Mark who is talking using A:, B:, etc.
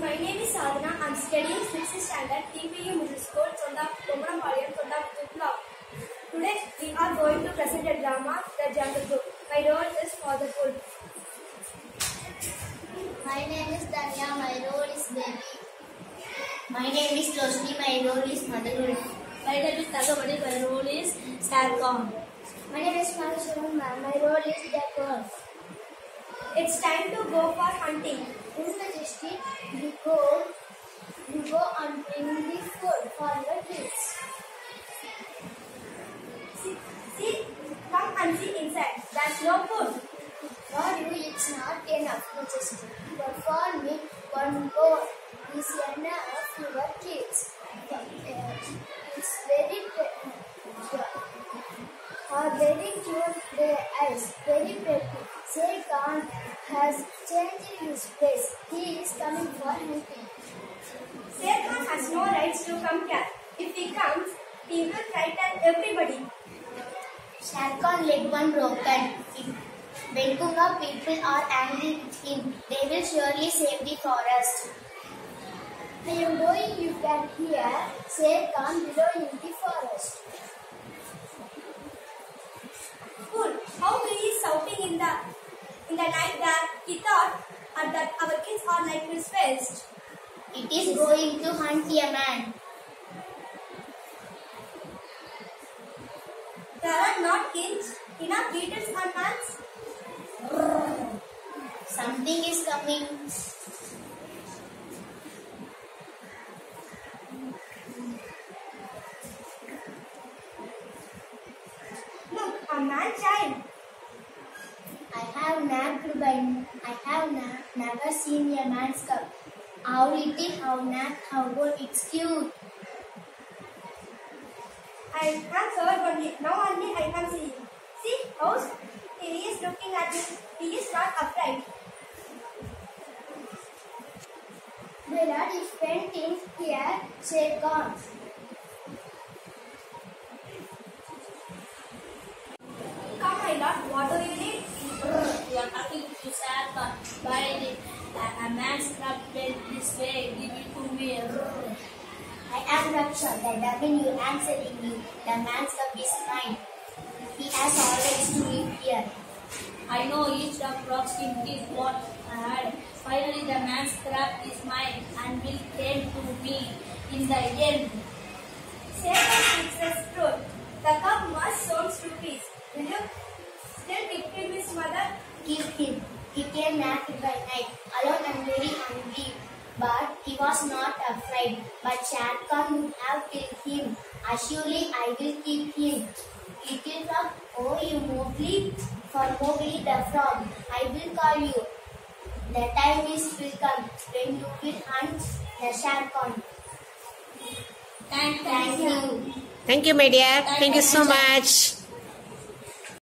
A: My name is Sadhana. I'm studying 6th standard TPU Middle School, Sonda Komarambalayam, Sonda Block. Today we are going to present a drama, The Jungle Book. My role is fatherhood.
B: My name is Danya. My role is baby. My name is Roshni. My role is motherhood.
C: My name is Nagavani. My role is Starcom.
B: My name is Manaswaran. My role is Jacob.
A: It's time to go for hunting.
B: The district, you go, you go and bring the food for your kids.
A: See, see, come and see inside. That's no food.
B: For you, it's not enough just but for me, one bowl is enough for your kids. It's very pre- are very cute their eyes, very pretty. Shere Khan has changed his place. He is coming for hunting.
A: Shere Khan has no rights to come here. If he comes, he will frighten everybody.
B: Shere Khan leg one broken. Waingunga people are angry with him. They will surely save the forest. I am going you can hear Shere Khan below in the forest.
A: Fool, how he is shouting in the that he thought uh, that our kids are like his fist.
B: It is going to hunt a man.
A: There are not kids, enough beetles and ants.
B: Something is coming.
A: Look, a man child.
B: I have napped by I have na- never seen a man's cup. How little, how napped, how good, it's cute.
A: I have heard only. Now only I can see him. See, how he is looking at me. He is not afraid.
B: My lord is painting here, Shere Khan.
A: Come, my lord, what do you need?
C: To Starcom. Buy it. A, a man's crab went this way. Give it to me.
B: I am Raksha, the when you answering you. The man's cup is mine. He has rights to live here.
C: I know each of in is what I had. Finally, the man's crab is mine and will came to me in the end.
A: Sarah speaks the truth. The cup must sound stupid. Will you still give his mother?
B: Give him. He came napped by night, alone and very hungry. But he was not afraid. But Shere Khan would have killed him. Assuredly, I will keep him. Little frog, oh you Mowgli, for Mowgli the frog, I will call you. The time is will come when you will hunt the Shere Khan.
C: Thank,
B: Thank you.
D: Thank you, my dear. Thank you so much.